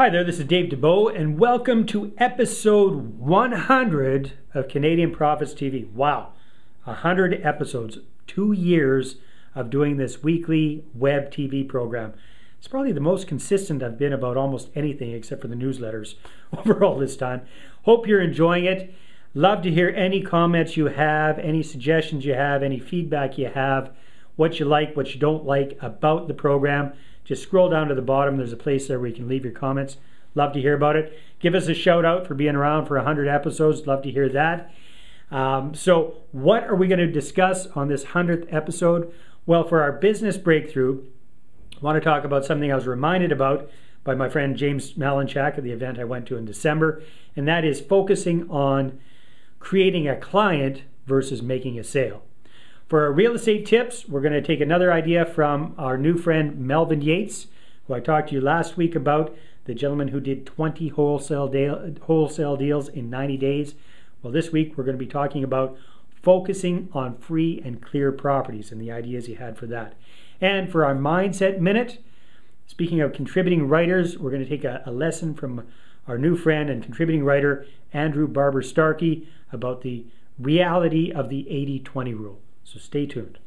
Hi there, this is Dave Dubeau, and welcome to episode 100 of Canadian Profits TV. Wow, 100 episodes, two years of doing this weekly web TV program. It's probably the most consistent I've been about almost anything except for the newsletters over all this time. Hope you're enjoying it. Love to hear any comments you have, any suggestions you have, any feedback you have, what you like, what you don't like about the program. Just scroll down to the bottom. There's a place there where you can leave your comments. Love to hear about it. Give us a shout out for being around for 100 episodes. Love to hear that. Um, so, what are we going to discuss on this 100th episode? Well, for our business breakthrough, I want to talk about something I was reminded about by my friend James Malinchak at the event I went to in December, and that is focusing on creating a client versus making a sale. For our real estate tips, we're going to take another idea from our new friend Melvin Yates, who I talked to you last week about, the gentleman who did 20 wholesale, wholesale deals in 90 days. Well, this week we're going to be talking about focusing on free and clear properties and the ideas he had for that. And for our mindset minute, speaking of contributing writers, we're going to take a, a lesson from our new friend and contributing writer Andrew Barber Starkey about the reality of the 80 20 rule. So stay tuned.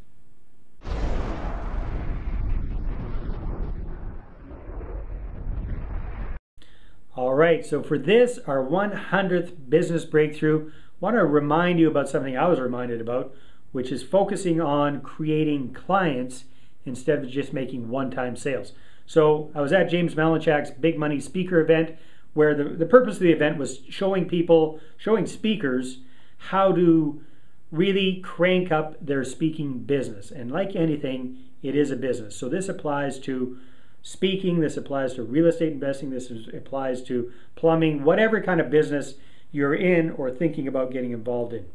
All right, so for this, our 100th business breakthrough, I want to remind you about something I was reminded about, which is focusing on creating clients instead of just making one time sales. So I was at James Malinchak's Big Money Speaker event, where the, the purpose of the event was showing people, showing speakers how to really crank up their speaking business. And like anything, it is a business. So this applies to speaking, this applies to real estate investing, this is, applies to plumbing, whatever kind of business you're in or thinking about getting involved in.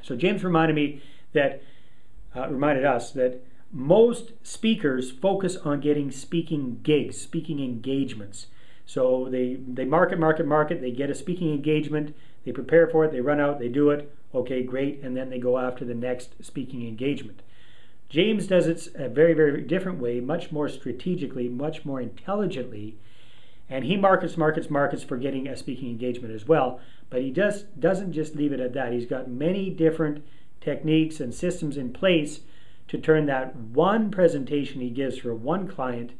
So James reminded me that, uh, reminded us that most speakers focus on getting speaking gigs, speaking engagements. So they, they market, market, market, they get a speaking engagement, they prepare for it, they run out, they do it, okay, great, and then they go after the next speaking engagement. James does it a very, very different way, much more strategically, much more intelligently, and he markets, markets, markets for getting a speaking engagement as well. But he does doesn't just leave it at that. He's got many different techniques and systems in place to turn that one presentation he gives for one client,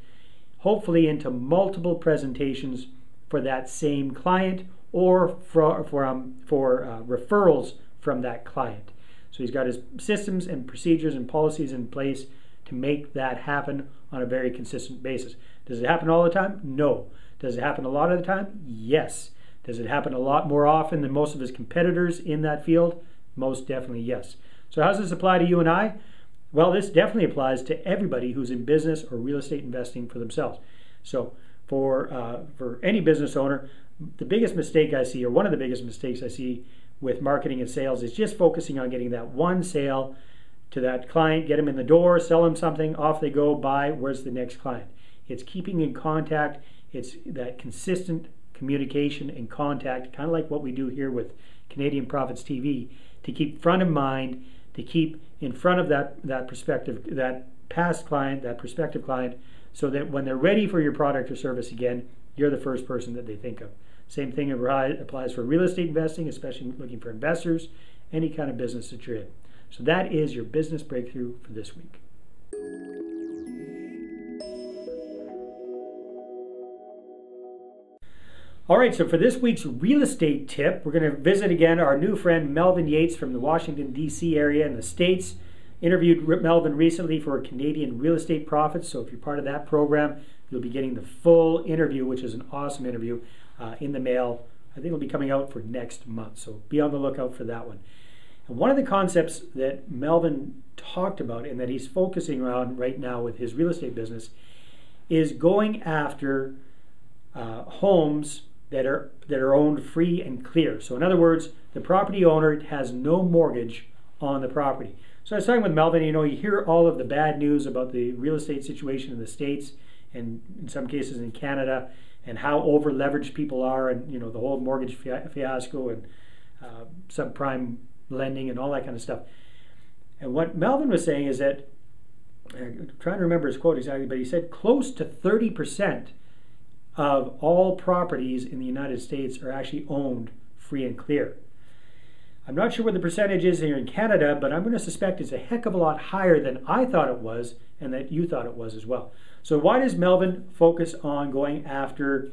hopefully into multiple presentations for that same client or for for um, for uh, referrals from that client. So he's got his systems and procedures and policies in place to make that happen on a very consistent basis. Does it happen all the time? No. Does it happen a lot of the time? Yes. Does it happen a lot more often than most of his competitors in that field? Most definitely yes. So how does this apply to you and I? Well, this definitely applies to everybody who's in business or real estate investing for themselves. So for uh, for any business owner, the biggest mistake I see, or one of the biggest mistakes I see with marketing and sales is just focusing on getting that one sale to that client, get them in the door, sell them something, off they go, buy, where's the next client? It's keeping in contact, it's that consistent communication and contact, kind of like what we do here with Canadian Profits TV, to keep front of mind, to keep in front of that, that perspective, that past client, that prospective client, so that when they're ready for your product or service again, you're the first person that they think of. Same thing applies for real estate investing, especially looking for investors, any kind of business that you're in. So that is your business breakthrough for this week. All right, so for this week's real estate tip, we're going to visit again our new friend Melvin Yates from the Washington, D.C. area in the States. Interviewed Melvin recently for Canadian Real Estate Profits. So if you're part of that program, you'll be getting the full interview, which is an awesome interview uh, in the mail. I think it'll be coming out for next month, so be on the lookout for that one. And one of the concepts that Melvin talked about and that he's focusing on right now with his real estate business is going after uh, homes that are that are owned free and clear. So in other words, the property owner has no mortgage on the property. So I was talking with Melvin, you know, you hear all of the bad news about the real estate situation in the States and in some cases in Canada and how over leveraged people are, and you know the whole mortgage fiasco and uh, subprime lending and all that kind of stuff. And what Melvin was saying is that I'm trying to remember his quote exactly, but he said close to 30% of all properties in the United States are actually owned free and clear. I'm not sure what the percentage is here in Canada, but I'm going to suspect it's a heck of a lot higher than I thought it was and that you thought it was as well. So, why does Melvin focus on going after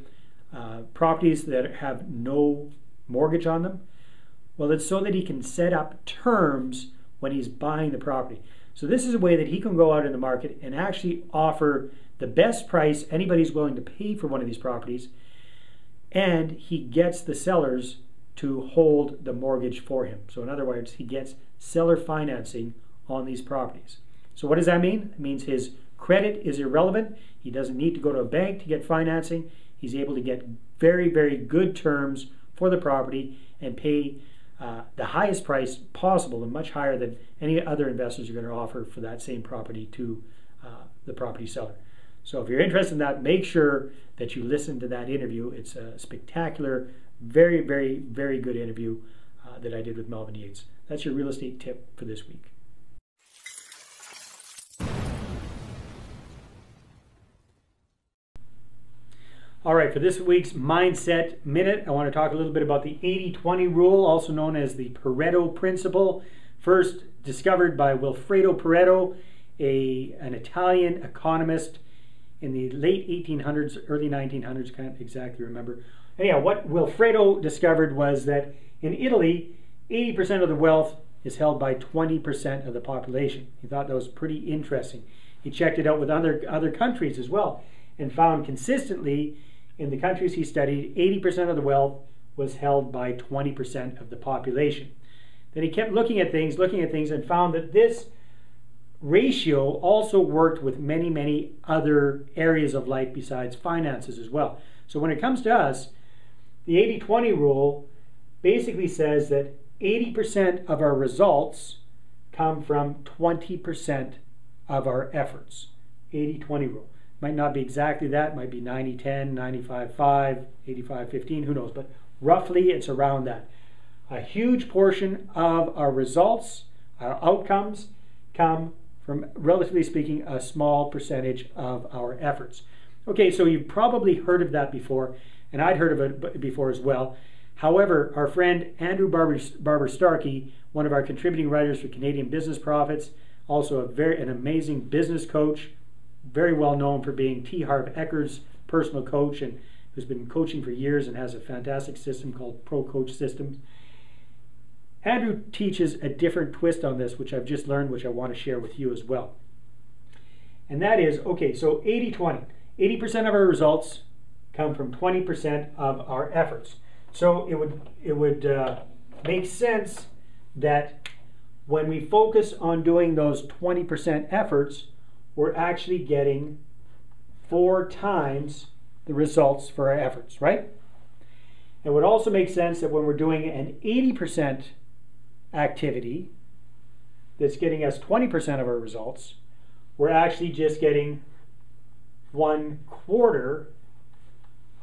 uh, properties that have no mortgage on them? Well, it's so that he can set up terms when he's buying the property. So, this is a way that he can go out in the market and actually offer the best price anybody's willing to pay for one of these properties, and he gets the sellers to hold the mortgage for him. So, in other words, he gets seller financing on these properties. So, what does that mean? It means his credit is irrelevant. He doesn't need to go to a bank to get financing. He's able to get very, very good terms for the property and pay uh, the highest price possible and much higher than any other investors are going to offer for that same property to uh, the property seller. So if you're interested in that, make sure that you listen to that interview. It's a spectacular very, very, very good interview uh, that I did with Melvin Yates. That's your real estate tip for this week. All right, for this week's Mindset Minute, I want to talk a little bit about the 80 20 rule, also known as the Pareto Principle. First discovered by Wilfredo Pareto, a, an Italian economist in the late 1800s, early 1900s, can't exactly remember. Anyhow, what Wilfredo discovered was that in Italy, 80% of the wealth is held by 20% of the population. He thought that was pretty interesting. He checked it out with other, other countries as well and found consistently in the countries he studied, 80% of the wealth was held by 20% of the population. Then he kept looking at things, looking at things, and found that this ratio also worked with many, many other areas of life besides finances as well. So when it comes to us, the 80 20 rule basically says that 80% of our results come from 20% of our efforts. 80 20 rule. Might not be exactly that, might be 90 10, 95 5, 85 15, who knows, but roughly it's around that. A huge portion of our results, our outcomes, come from, relatively speaking, a small percentage of our efforts. Okay, so you've probably heard of that before and I'd heard of it before as well. However, our friend Andrew Barber, Barber Starkey, one of our contributing writers for Canadian Business Profits, also a very an amazing business coach, very well known for being T. Harv Eker's personal coach and who's been coaching for years and has a fantastic system called Pro Coach Systems. Andrew teaches a different twist on this, which I've just learned, which I want to share with you as well. And that is okay, so 80 20. 80% of our results come from 20% of our efforts. So it would, it would uh, make sense that when we focus on doing those 20% efforts, we're actually getting four times the results for our efforts, right? It would also make sense that when we're doing an 80% activity that's getting us 20% of our results, we're actually just getting one quarter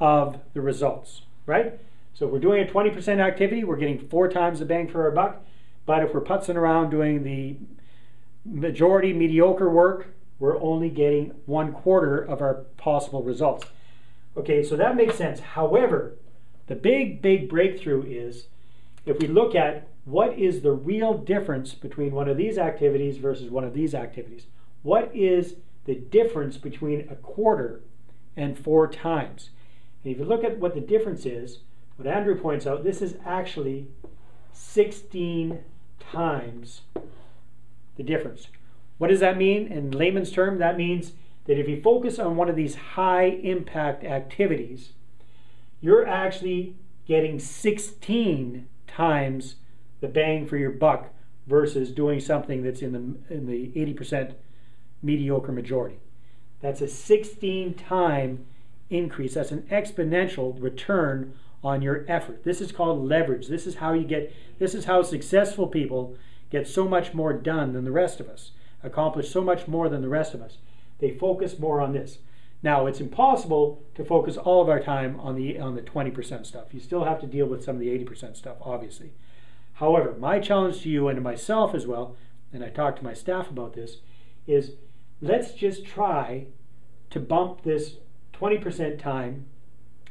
of the results, right? So if we're doing a 20% activity, we're getting four times the bang for our buck. But if we're putzing around doing the majority mediocre work, we're only getting one quarter of our possible results. Okay, so that makes sense. However, the big, big breakthrough is if we look at what is the real difference between one of these activities versus one of these activities. What is the difference between a quarter and four times? And if you look at what the difference is, what Andrew points out, this is actually 16 times the difference. What does that mean in layman's term? That means that if you focus on one of these high impact activities, you're actually getting 16 times the bang for your buck versus doing something that's in the in the 80% mediocre majority. That's a 16 time increase. That's an exponential return on your effort. This is called leverage. This is how you get this is how successful people get so much more done than the rest of us, accomplish so much more than the rest of us. They focus more on this. Now, it's impossible to focus all of our time on the on the 20% stuff. You still have to deal with some of the 80% stuff, obviously. However, my challenge to you and to myself as well, and I talked to my staff about this, is let's just try to bump this 20% time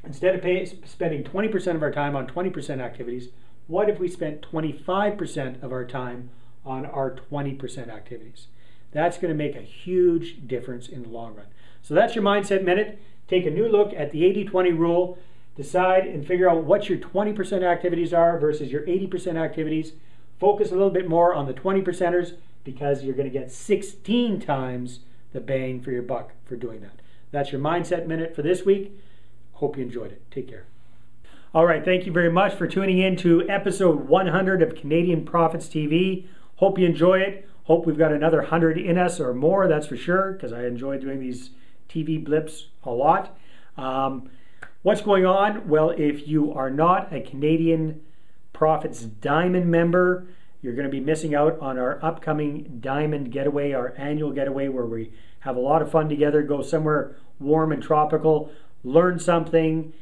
instead of pay, spending 20% of our time on 20% activities, what if we spent 25% of our time on our 20% activities? That's going to make a huge difference in the long run. So that's your Mindset Minute. Take a new look at the 80 20 rule. Decide and figure out what your 20% activities are versus your 80% activities. Focus a little bit more on the 20 percenters because you're going to get 16 times the bang for your buck for doing that. That's your Mindset Minute for this week. Hope you enjoyed it. Take care. All right, thank you very much for tuning in to episode 100 of Canadian Profits TV. Hope you enjoy it. Hope we've got another 100 in us or more, that's for sure, because I enjoy doing these TV blips a lot. Um, what's going on? Well, if you are not a Canadian Profits Diamond member, you're going to be missing out on our upcoming Diamond Getaway, our annual getaway where we have a lot of fun together, go somewhere warm and tropical, learn something,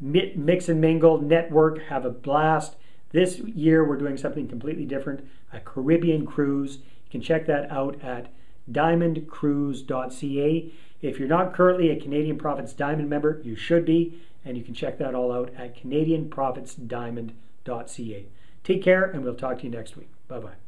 mix and mingle, network, have a blast. This year we're doing something completely different, a Caribbean cruise. You can check that out at diamondcruise.ca. If you're not currently a Canadian Profits Diamond member, you should be, and you can check that all out at canadianprofitsdiamond.ca. Take care, and we'll talk to you next week. Bye bye.